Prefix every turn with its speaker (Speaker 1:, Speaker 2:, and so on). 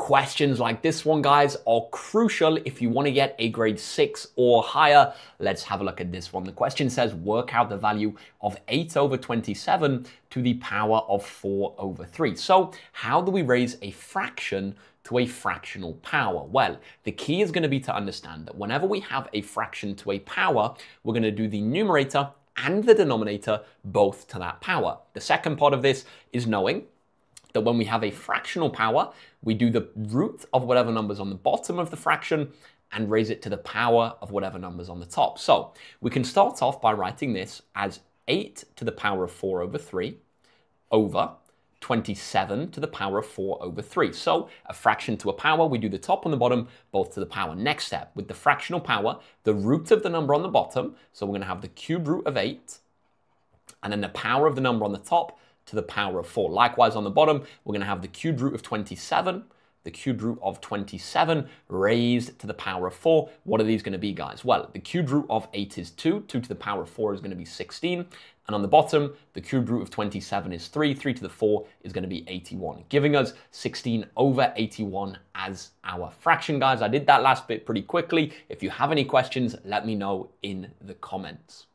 Speaker 1: Questions like this one, guys, are crucial if you want to get a grade 6 or higher. Let's have a look at this one. The question says, work out the value of 8 over 27 to the power of 4 over 3. So how do we raise a fraction to a fractional power? Well, the key is going to be to understand that whenever we have a fraction to a power, we're going to do the numerator and the denominator both to that power. The second part of this is knowing that when we have a fractional power, we do the root of whatever number's on the bottom of the fraction and raise it to the power of whatever number's on the top. So we can start off by writing this as 8 to the power of 4 over 3 over 27 to the power of 4 over 3. So a fraction to a power, we do the top and the bottom both to the power. Next step, with the fractional power, the root of the number on the bottom, so we're going to have the cube root of 8, and then the power of the number on the top, to the power of 4. Likewise, on the bottom, we're going to have the cube root of 27, the cube root of 27 raised to the power of 4. What are these going to be, guys? Well, the cube root of 8 is 2. 2 to the power of 4 is going to be 16. And on the bottom, the cube root of 27 is 3. 3 to the 4 is going to be 81, giving us 16 over 81 as our fraction, guys. I did that last bit pretty quickly. If you have any questions, let me know in the comments.